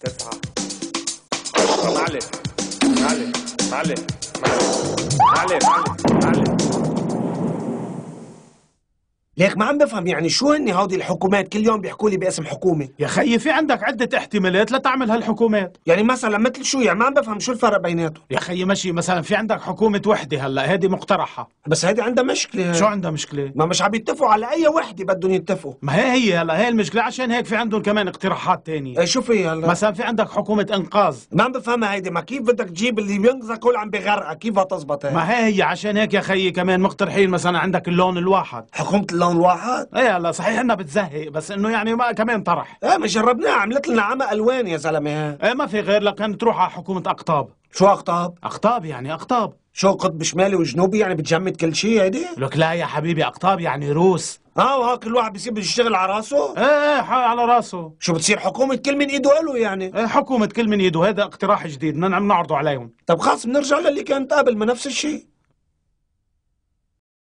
تسعة عشرة معلم معلم معلم معلم معلم معلم ليك ما عم بفهم يعني شو هن هودي الحكومات؟ كل يوم بيحكوا لي باسم حكومة. يا خيي في عندك عدة احتمالات لتعمل هالحكومات. يعني مثلا مثل شو يعني؟ ما عم بفهم شو الفرق بيناتهم؟ يا خيي ماشي. مثلا في عندك حكومة وحدة هلأ هذه مقترحة. بس هيدي عندها مشكلة. شو عندها مشكلة؟ ما مش عم يتفقوا على أي وحدة بدهم يتفقوا. ما هي هي هلأ هي المشكلة. عشان هيك في عندهم كمان اقتراحات تانية. إيه شو في هلأ. مثلا في عندك حكومة إنقاذ. ما عم بفهمها هيدي. ما كيف بدك تجيب اللي بينقذك هو اللي عم بغرقك؟ كيف هتزبط هي ما هي هي. عشان هيك يا خيي كمان مقترحين. مثلا عندك اللون الواحد. حكومة اللون الواحد. إيه هلا صحيح انها بتزهق بس إنه يعني ما كمان طرح. إيه ما جربناها عملت لنا عمى ألوان يا زلمة. إيه ما في غير لكن تروح على حكومة أقطاب. شو أقطاب؟ أقطاب يعني أقطاب. شو قطب شمالي وجنوبي يعني بتجمد كل شيء هيدي؟ لك لا يا حبيبي أقطاب يعني روس. آه وها كل واحد بيصير يشتغل على راسه؟ إيه إيه على راسه. شو بتصير حكومة كل من إيده له يعني؟ إيه حكومة كل من يده هذا اقتراح جديد بدنا نعرضه عليهم. طب خلص بنرجع للي كانت قبل ما نفس الشيء